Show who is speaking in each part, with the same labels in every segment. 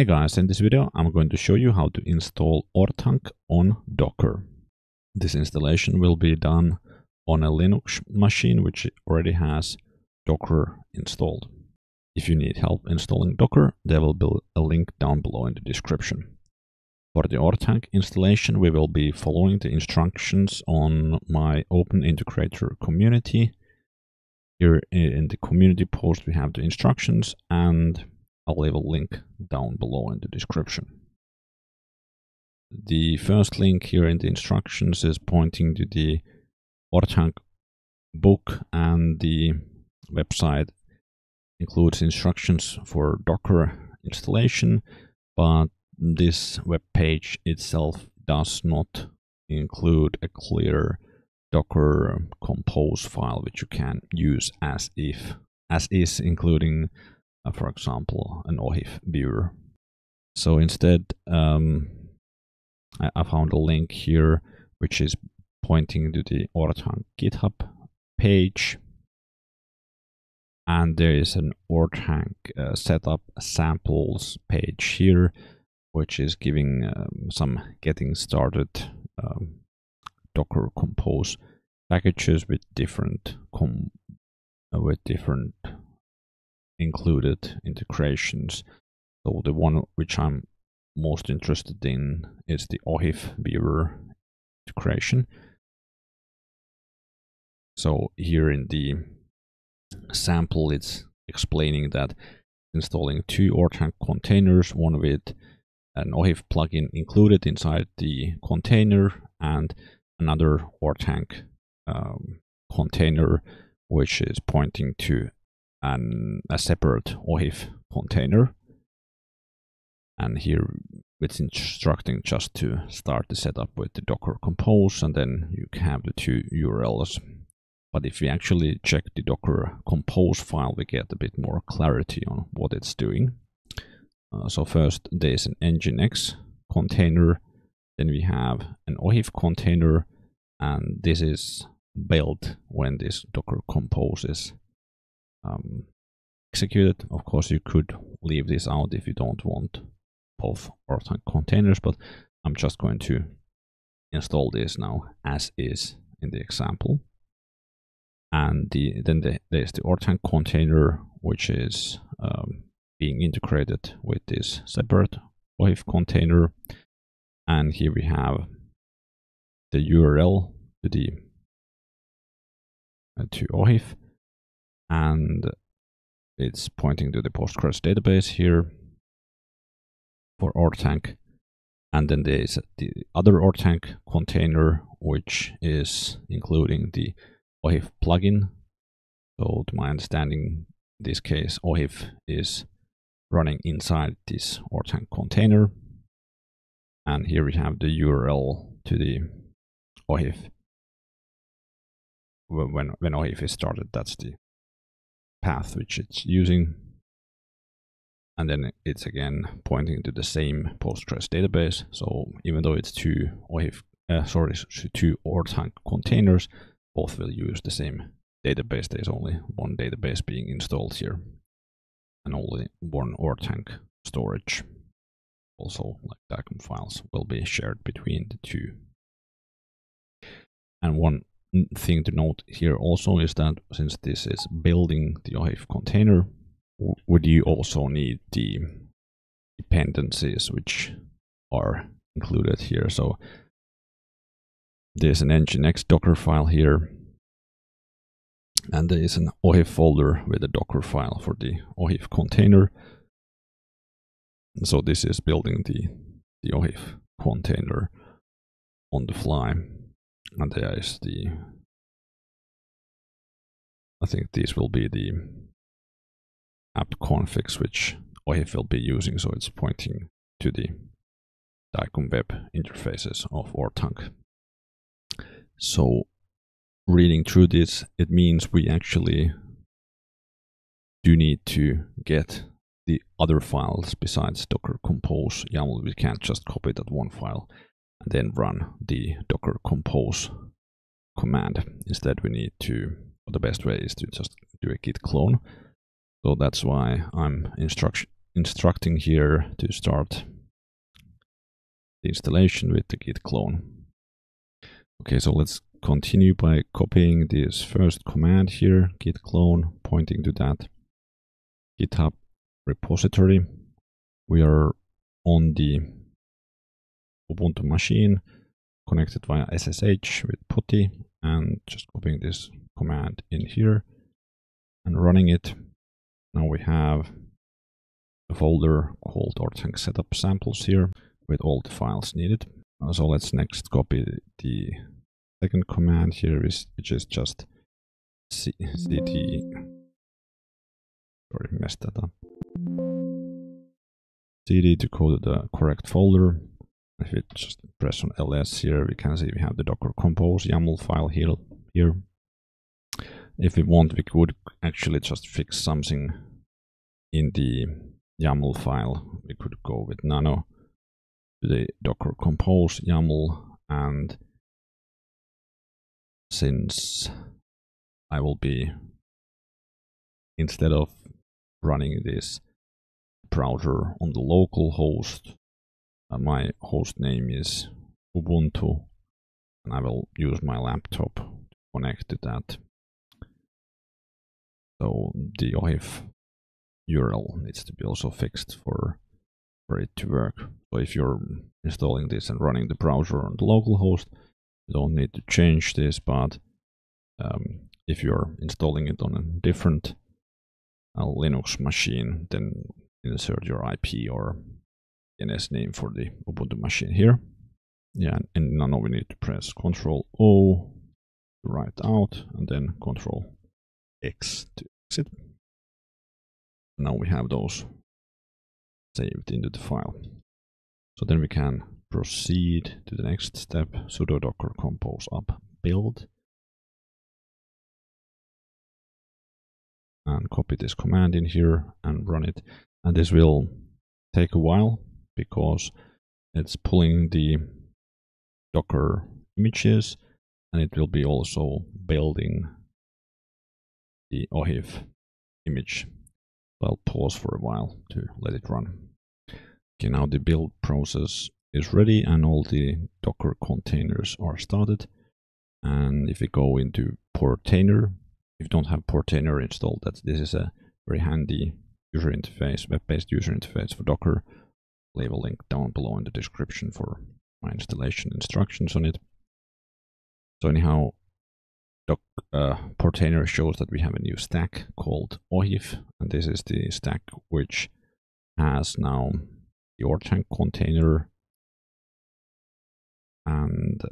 Speaker 1: Hey guys, in this video I'm going to show you how to install Orthanc on Docker. This installation will be done on a Linux machine which already has Docker installed. If you need help installing Docker, there will be a link down below in the description. For the Orthanc installation, we will be following the instructions on my Open Integrator community. Here in the community post, we have the instructions and I'll leave a link down below in the description. The first link here in the instructions is pointing to the Orthanc book and the website includes instructions for Docker installation, but this web page itself does not include a clear Docker compose file which you can use as if as is including for example an OHIF viewer. So instead um, I, I, found a link here which is pointing to the Orthanc GitHub page and there is an Orthanc uh, setup samples page here which is giving um, some getting started um, Docker Compose packages with different com uh, with different included integrations. So the one which I'm most interested in is the OHIF viewer integration. So here in the sample, it's explaining that installing two Orthanc containers, one with an OHIF plugin included inside the container and another Orthanc um, container which is pointing to an, a separate OHIF container. And here it's instructing just to start the setup with the docker compose and then you have the two urls but if we actually check the docker compose file we get a bit more clarity on what it's doing. Uh, so first there's an nginx container, then we have an OHIF container, and this is built when this Docker Compose is um, executed. Of course, you could leave this out if you don't want both Orthanc containers, but I'm just going to install this now as is in the example. And the, then the, there's the Orthanc container, which is um, being integrated with this separate OHIF container. And here we have the URL to the uh, to OHIF and it's pointing to the Postgres database here for Orthanc and then there is the other Orthanc container which is including the OHIF plugin so to my understanding in this case OHIF is running inside this Orthanc container. And here we have the URL to the OHIF. When, when OHIF is started, that's the path which it's using. And then it's again pointing to the same Postgres database. So even though it's two OHIF, uh, sorry, two Orthanc containers, both will use the same database. There's only one database being installed here and only one Orthanc storage. Also, like DICOM files will be shared between the two. And one thing to note here also is that since this is building the OHIF container, would you also need the dependencies which are included here. So there's an nginx docker file here and there is an OHIF folder with a Docker file for the OHIF container. So this is building the, the OHIF container on the fly. And there is the, I think these will be the apt configs which OHIF will be using. So it's pointing to the DICOM web interfaces of Orthanc. So reading through this, it means we actually do need to get the other files besides docker compose YAML. We can't just copy that one file then run the docker compose command. Instead, we need to, the best way is to just do a git clone. So that's why I'm instruct instructing here to start the installation with the git clone. Okay, so let's continue by copying this first command here, git clone, pointing to that GitHub repository. We are on the Ubuntu machine connected via SSH with PuTTY and just copying this command in here and running it. Now we have a folder called Orthanc setup samples here with all the files needed. So let's next copy the second command here, which is just cd. Sorry, messed that up. cd to go to the correct folder. If we just press on ls here, we can see we have the docker compose YAML file here. here. If we want, we could actually just fix something in the YAML file. We could go with nano to the docker compose YAML and since I will be instead of running this browser on the local host my host name is Ubuntu and I will use my laptop to connect to that so the OHIF URL needs to be also fixed for for it to work. So if you're installing this and running the browser on the local host, you don't need to change this, but um, if you're installing it on a different uh, Linux machine, then insert your IP or DNS name for the Ubuntu machine here. Yeah, and now we need to press Control O to write out and then Control X to exit. Now we have those saved into the file. So then we can proceed to the next step, sudo docker compose up build. And copy this command in here and run it. And this will take a while because it's pulling the Docker images and it will be also building the OHIF image I'll pause for a while to let it run. Okay, now the build process is ready and all the Docker containers are started. And if we go into Portainer, if you don't have Portainer installed, that this is a very handy user interface, web-based user interface for Docker. Leave a link down below in the description for my installation instructions on it. So anyhow, doc, uh, Portainer shows that we have a new stack called OHIF, and this is the stack which has now the Orthanc container and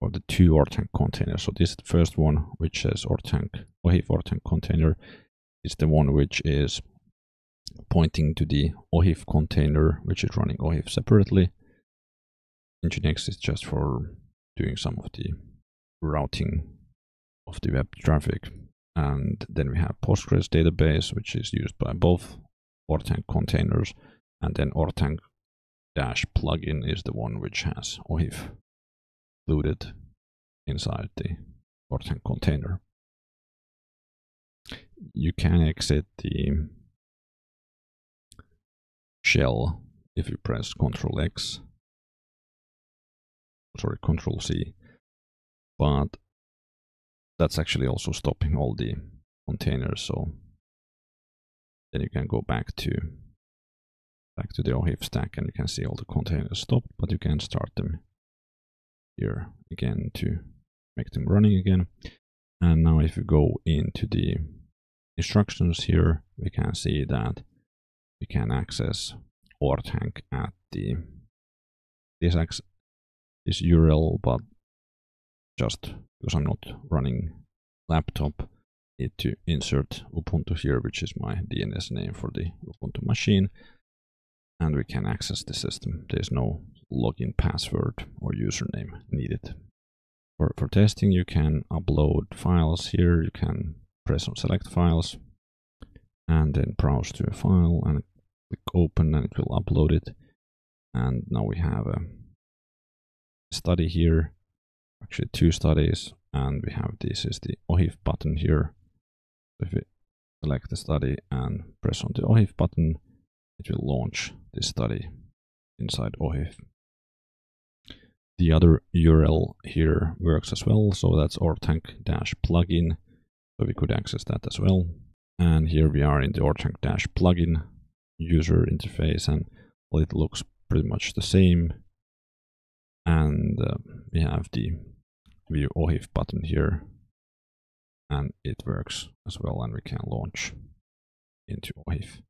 Speaker 1: or the two Orthanc containers. So this is the first one, which says Orthanc, OHIF Orthanc container, is the one which is pointing to the OHIF container, which is running OHIF separately. Nginx is just for doing some of the routing of the web traffic. And then we have Postgres database, which is used by both Orthanc containers. And then Orthanc dash plugin is the one which has OHIF included inside the Orthanc container. You can exit the shell if you press Ctrl X sorry, Control C. But that's actually also stopping all the containers. So then you can go back to back to the OHIF stack and you can see all the containers stopped, but you can start them here again to make them running again. And now if you go into the instructions here, we can see that we can access Orthanc at the this this URL, but just because I'm not running laptop, need to insert Ubuntu here, which is my DNS name for the Ubuntu machine, and we can access the system. There's no login password or username needed. For, for testing, you can upload files here. You can press on select files and then browse to a file and click open and it will upload it. And now we have a study here, actually two studies, and we have this is the OHIF button here. If we select the study and press on the OHIF button, it will launch this study inside OHIF. The other URL here works as well, so that's orthanc-plugin, so we could access that as well. And here we are in the orthanc-plugin user interface, and well, it looks pretty much the same. And uh, we have the view OHIF button here, and it works as well, and we can launch into OHIF.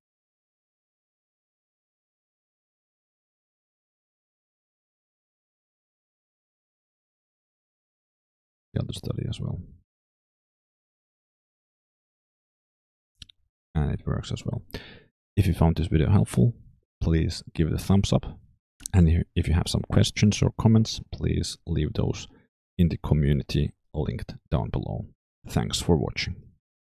Speaker 1: the other study as well. And it works as well. If you found this video helpful, please give it a thumbs up. And if you have some questions or comments, please leave those in the community linked down below. Thanks for watching.